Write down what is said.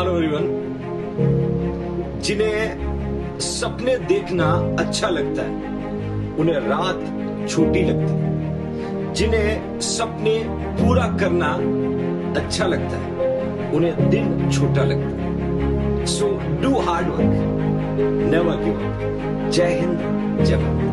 Hello everyone जिन्हें सपने देखना अच्छा लगता है, उन्हें रात छोटी लगती है। जिन्हें सपने पूरा करना अच्छा लगता है, उन्हें दिन छोटा लगता है। So do hard work never give up जय हिंद जय भारत